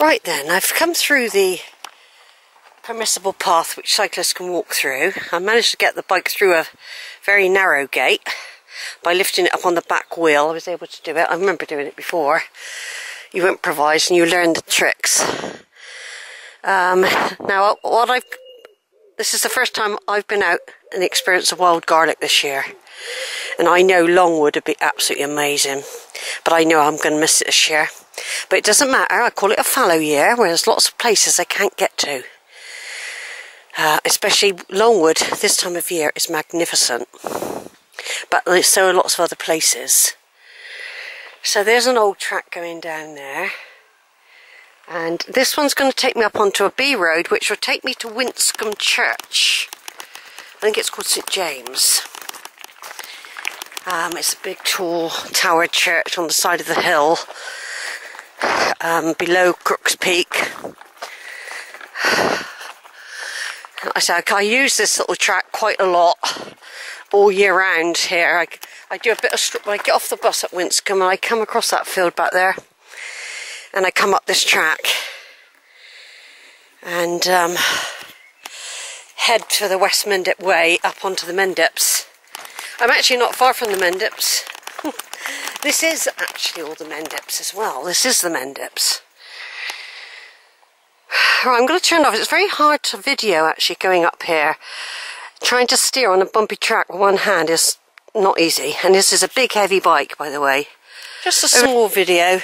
Right then, I've come through the permissible path which cyclists can walk through. I managed to get the bike through a very narrow gate by lifting it up on the back wheel. I was able to do it. I remember doing it before. You improvise and you learn the tricks. Um, now, what I've this is the first time I've been out and experienced a wild garlic this year. And I know Longwood would be absolutely amazing. But I know I'm going to miss it this year. But it doesn't matter. I call it a fallow year where there's lots of places I can't get to. Uh, especially Longwood this time of year is magnificent. But so are lots of other places. So there's an old track going down there. And this one's going to take me up onto a B road, which will take me to Winscombe Church. I think it's called St James. Um, it's a big, tall, towered church on the side of the hill, um, below Crooks Peak. I say I use this little track quite a lot all year round here. I, I do a bit of when I get off the bus at Winscombe and I come across that field back there and I come up this track and um, head to the West Mendip Way up onto the Mendips. I'm actually not far from the Mendips. This is actually all the Mendips as well. This is the Mendips. Right, I'm going to turn off. It's very hard to video actually going up here. Trying to steer on a bumpy track with one hand is not easy. And this is a big heavy bike, by the way. Just a small video.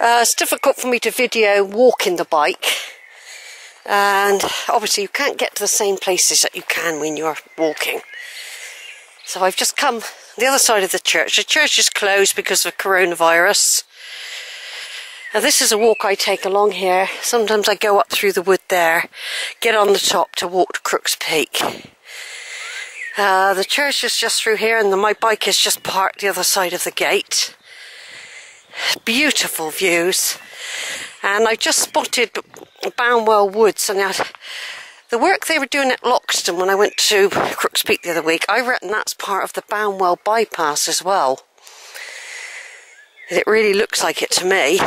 Uh, it's difficult for me to video walking the bike. And obviously you can't get to the same places that you can when you're walking. So I've just come the other side of the church. The church is closed because of coronavirus. Now this is a walk I take along here. Sometimes I go up through the wood there, get on the top to walk to Crooks Peak. Uh, the church is just through here and the, my bike is just parked the other side of the gate. Beautiful views. And I just spotted Banwell Woods and I, the work they were doing at Loxton when I went to Crooks Peak the other week, I reckon that's part of the Banwell bypass as well. It really looks like it to me.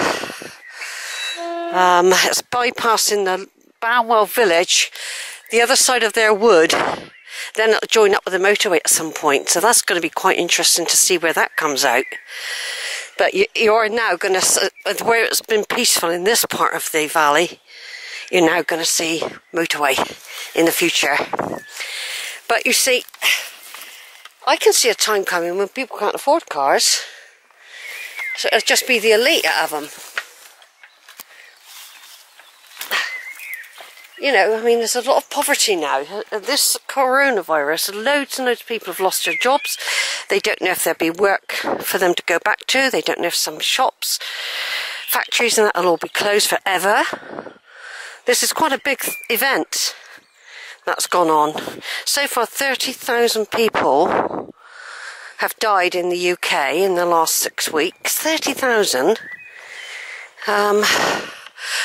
Um, it's bypassing the Banwell village, the other side of their wood, then it'll join up with the motorway at some point. So that's going to be quite interesting to see where that comes out. But you, you are now going to, where it's been peaceful in this part of the valley, you're now going to see motorway in the future. But you see, I can see a time coming when people can't afford cars. So it'll just be the elite of them. You know, I mean, there's a lot of poverty now. This coronavirus, loads and loads of people have lost their jobs. They don't know if there'll be work for them to go back to. They don't know if some shops, factories and that'll all be closed forever. This is quite a big event that's gone on. So far, 30,000 people have died in the UK in the last six weeks. 30,000. Um,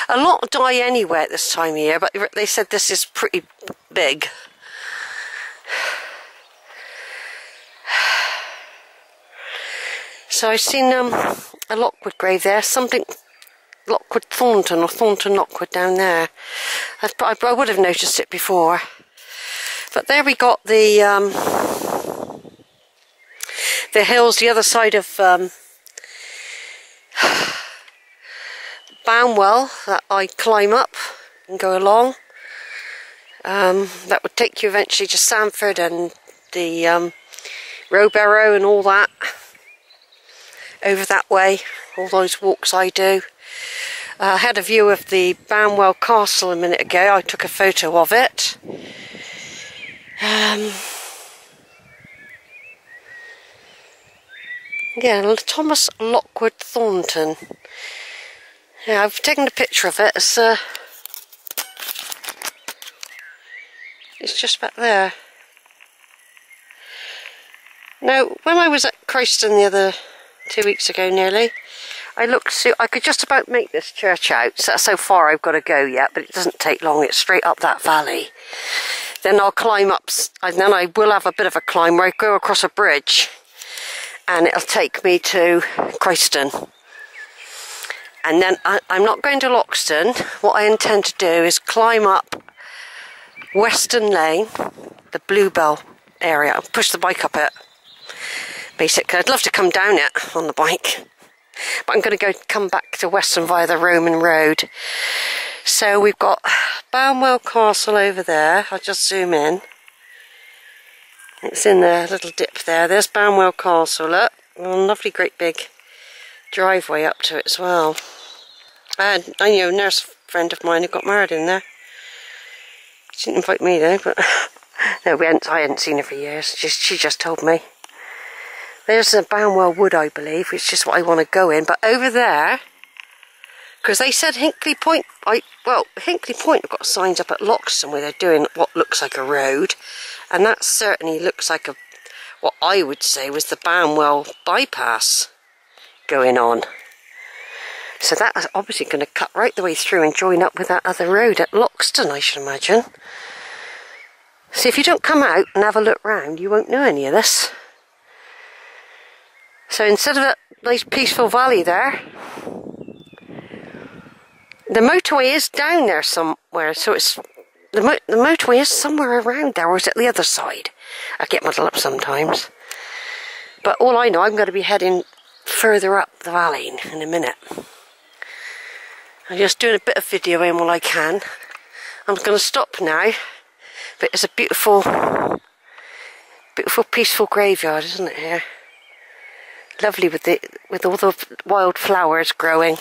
a lot die anyway at this time of year, but they said this is pretty big. So I've seen um, a Lockwood grave there, something Lockwood Thornton or Thornton Lockwood down there. I, I, would have noticed it before. But there we got the um, the hills, the other side of um, that I climb up and go along. Um, that would take you eventually to Sandford and the um, Rowberrow and all that. Over that way, all those walks I do. Uh, I had a view of the Banwell Castle a minute ago. I took a photo of it. Um, yeah, Thomas Lockwood Thornton. Yeah, I've taken a picture of it. It's, uh, it's just back there. Now, when I was at Christon the other two weeks ago nearly, I looked, so I could just about make this church out. So so far I've got to go yet, but it doesn't take long. It's straight up that valley. Then I'll climb up, and then I will have a bit of a climb where I go across a bridge, and it'll take me to Christon. And then I, I'm not going to Loxton. What I intend to do is climb up Western Lane, the Bluebell area, I'll push the bike up it. Basically, I'd love to come down it on the bike, but I'm going to go come back to Weston via the Roman Road. So we've got Banwell Castle over there. I'll just zoom in. It's in the little dip there. There's Banwell Castle. Look, lovely, great big driveway up to it as well. And I know a nurse friend of mine who got married in there. She didn't invite me though, but no, we hadn't, I hadn't seen her for years. She just told me. There's a Banwell Wood, I believe, which is what I want to go in. But over there, because they said Hinkley Point, I well, Hinkley Point have got signs up at Loxton where they're doing what looks like a road, and that certainly looks like a what I would say was the Banwell bypass going on. So that's obviously going to cut right the way through and join up with that other road at Loxton, I should imagine. See, if you don't come out and have a look round, you won't know any of this. So instead of a nice peaceful valley there, the motorway is down there somewhere, so it's the, mo the motorway is somewhere around there, or is it the other side? I get muddled up sometimes. But all I know, I'm going to be heading further up the valley in a minute. I'm just doing a bit of videoing while I can. I'm going to stop now. But it's a beautiful, beautiful, peaceful graveyard, isn't it here? Lovely with the with all the wild flowers growing.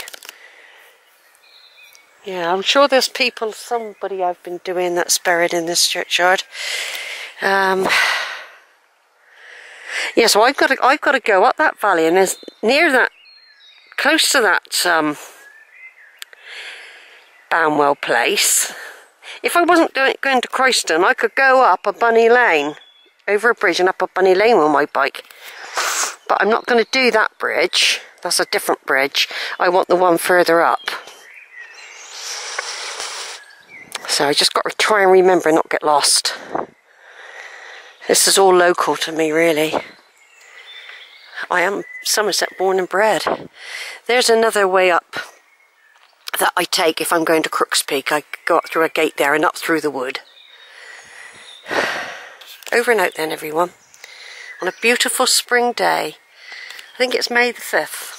Yeah, I'm sure there's people, somebody I've been doing that's buried in this churchyard. Um, yeah, so I've got to I've got to go up that valley, and there's near that, close to that um, Banwell place. If I wasn't going, to Christon, I could go up a bunny lane, over a bridge and up a bunny lane with my bike. But I'm not going to do that bridge. That's a different bridge. I want the one further up. So I just got to try and remember and not get lost. This is all local to me, really. I am Somerset born and bred. There's another way up that I take if I'm going to Crooks Peak. I go up through a gate there and up through the wood. Over and out then, everyone. On a beautiful spring day. I think it's May the 5th.